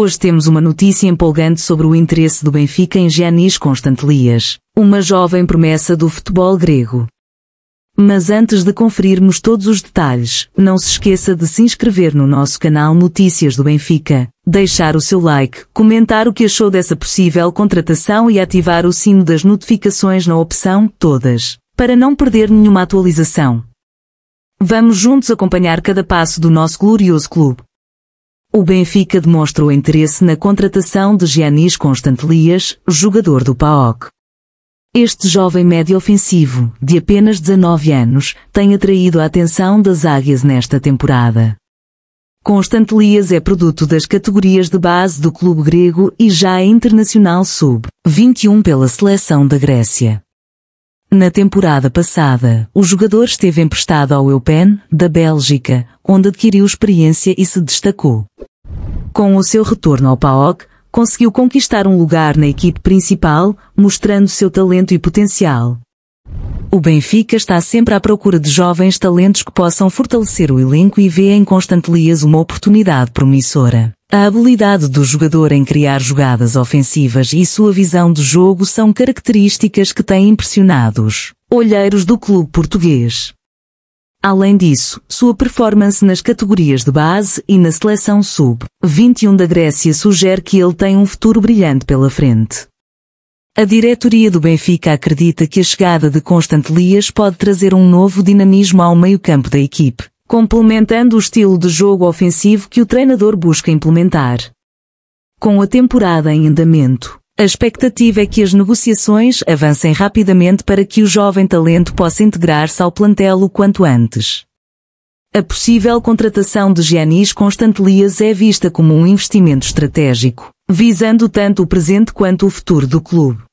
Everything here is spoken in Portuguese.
Hoje temos uma notícia empolgante sobre o interesse do Benfica em Giannis Constantelias, uma jovem promessa do futebol grego. Mas antes de conferirmos todos os detalhes, não se esqueça de se inscrever no nosso canal Notícias do Benfica, deixar o seu like, comentar o que achou dessa possível contratação e ativar o sino das notificações na opção Todas, para não perder nenhuma atualização. Vamos juntos acompanhar cada passo do nosso glorioso clube. O Benfica demonstrou interesse na contratação de Giannis Constantelias, jogador do PAOK. Este jovem médio ofensivo, de apenas 19 anos, tem atraído a atenção das águias nesta temporada. Constantelias é produto das categorias de base do clube grego e já é internacional sub-21 pela seleção da Grécia. Na temporada passada, o jogador esteve emprestado ao Eupen, da Bélgica, onde adquiriu experiência e se destacou. Com o seu retorno ao PAOK, conseguiu conquistar um lugar na equipe principal, mostrando seu talento e potencial. O Benfica está sempre à procura de jovens talentos que possam fortalecer o elenco e vê em Constante Lias uma oportunidade promissora. A habilidade do jogador em criar jogadas ofensivas e sua visão de jogo são características que têm impressionado os olheiros do clube português. Além disso, sua performance nas categorias de base e na seleção sub-21 da Grécia sugere que ele tem um futuro brilhante pela frente. A diretoria do Benfica acredita que a chegada de Constante Lias pode trazer um novo dinamismo ao meio-campo da equipe, complementando o estilo de jogo ofensivo que o treinador busca implementar. Com a temporada em andamento, a expectativa é que as negociações avancem rapidamente para que o jovem talento possa integrar-se ao plantel o quanto antes. A possível contratação de Giannis Constantelias é vista como um investimento estratégico, visando tanto o presente quanto o futuro do clube.